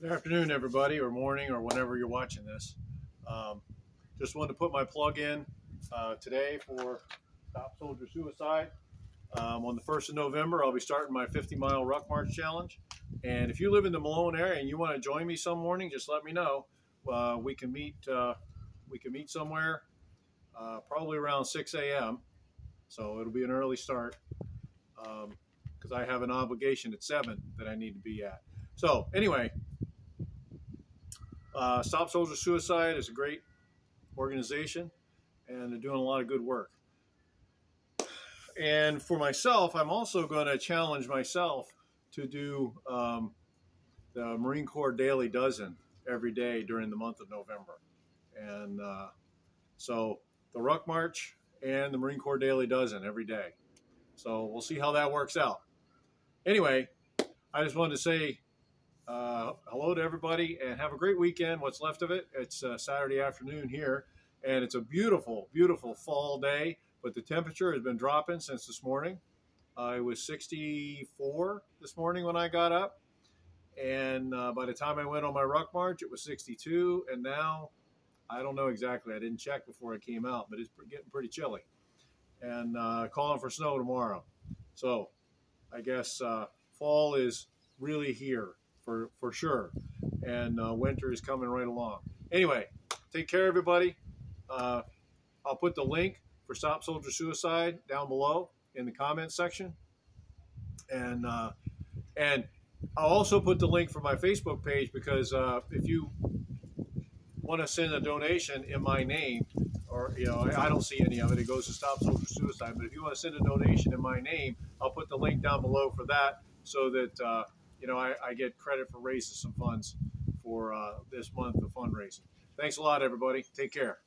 Good afternoon, everybody, or morning, or whenever you're watching this. Um, just wanted to put my plug in uh, today for Stop Soldier Suicide. Um, on the 1st of November, I'll be starting my 50 mile ruck march challenge. And if you live in the Malone area and you want to join me some morning, just let me know. Uh, we can meet. Uh, we can meet somewhere, uh, probably around 6 a.m. So it'll be an early start because um, I have an obligation at seven that I need to be at. So anyway, uh, Stop Soldier Suicide is a great organization and they're doing a lot of good work. And for myself, I'm also going to challenge myself to do um, the Marine Corps Daily Dozen every day during the month of November. And uh, so the Ruck March and the Marine Corps Daily Dozen every day. So we'll see how that works out. Anyway, I just wanted to say uh, hello to everybody and have a great weekend. What's left of it? It's uh, Saturday afternoon here, and it's a beautiful, beautiful fall day. But the temperature has been dropping since this morning. Uh, it was 64 this morning when I got up, and uh, by the time I went on my ruck march, it was 62. And now, I don't know exactly. I didn't check before I came out, but it's getting pretty chilly. And uh, calling for snow tomorrow. So, I guess uh, fall is really here for, for sure. And uh, winter is coming right along. Anyway, take care, everybody. Uh, I'll put the link for Stop Soldier Suicide down below in the comments section. And, uh, and I'll also put the link for my Facebook page because uh, if you want to send a donation in my name, or you know, I don't see any of it. It goes to Stop Soldier Suicide. But if you want to send a donation in my name, I'll put the link down below for that, so that uh, you know, I, I get credit for raising some funds for uh, this month of fundraising. Thanks a lot, everybody. Take care.